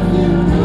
love you.